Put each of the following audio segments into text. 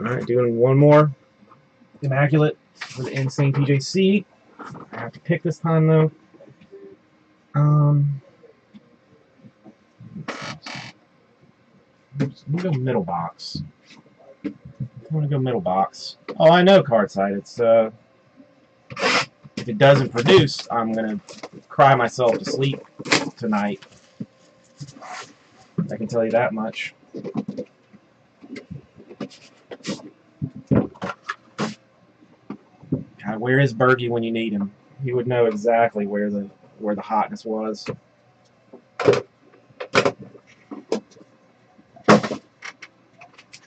Alright, doing one more. Immaculate the Insane PJC. I have to pick this time though. Um, I'm gonna go middle box. I'm gonna go middle box. Oh, I know card side. It's uh, if it doesn't produce, I'm gonna cry myself to sleep tonight. I can tell you that much. Where is Bergie when you need him? He would know exactly where the where the hotness was.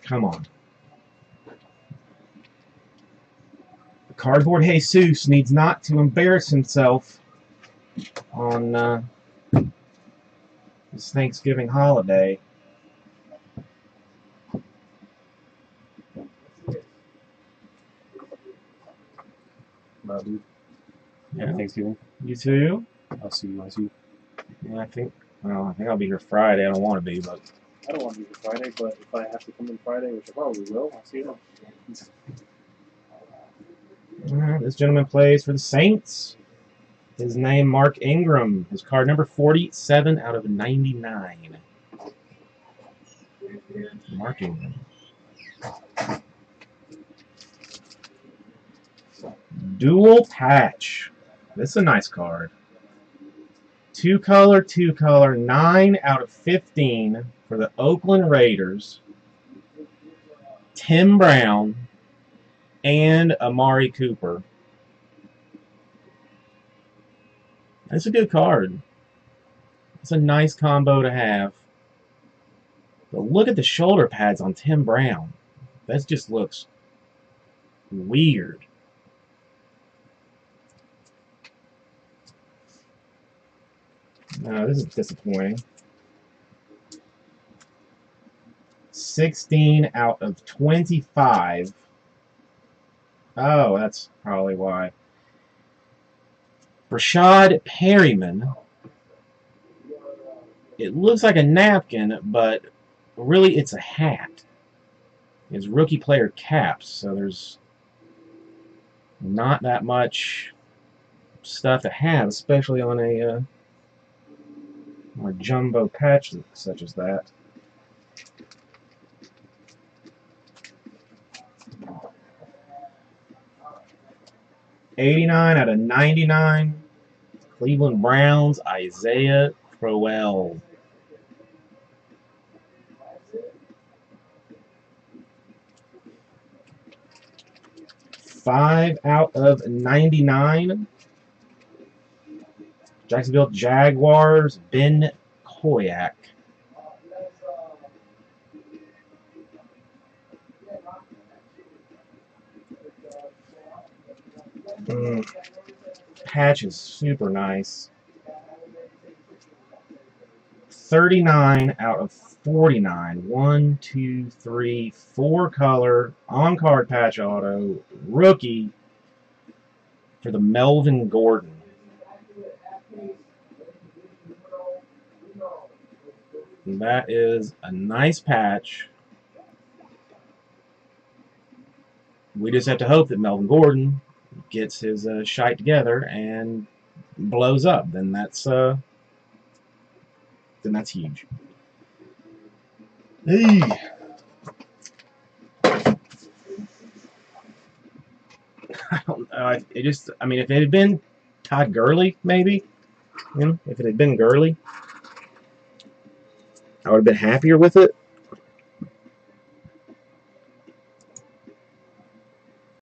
Come on. Cardboard Jesus needs not to embarrass himself on uh, this Thanksgiving holiday. Bye, dude. Yeah. Happy Thanksgiving. You too? I'll see you. I'll see you. Yeah, I think. Well, I think I'll be here Friday. I don't want to be, but I don't want to be here Friday, but if I have to come in Friday, which I probably will, I'll see you then. This gentleman plays for the Saints. His name, Mark Ingram. His card number 47 out of 99. Mark Ingram. Dual patch. This is a nice card. Two color, two color, 9 out of 15 for the Oakland Raiders. Tim Brown and Amari Cooper. That's a good card. It's a nice combo to have. But look at the shoulder pads on Tim Brown. That just looks weird. No, this is disappointing. 16 out of 25. Oh, that's probably why. Rashad Perriman. It looks like a napkin, but really it's a hat. It's rookie player caps, so there's not that much stuff to have, especially on a, uh, a jumbo patch such as that. Eighty-nine out of ninety-nine. Cleveland Browns, Isaiah Crowell. Five out of 99. Jacksonville Jaguars, Ben Koyack. Mm. Patch is super nice. 39 out of 49. One, two, three, four color, on card patch auto, rookie for the Melvin Gordon. And that is a nice patch. We just have to hope that Melvin Gordon gets his uh, shite together and blows up. Then that's uh, then that's huge. Hey. I don't know. It just, I mean, if it had been Todd Gurley, maybe, you know, if it had been Gurley, I would have been happier with it.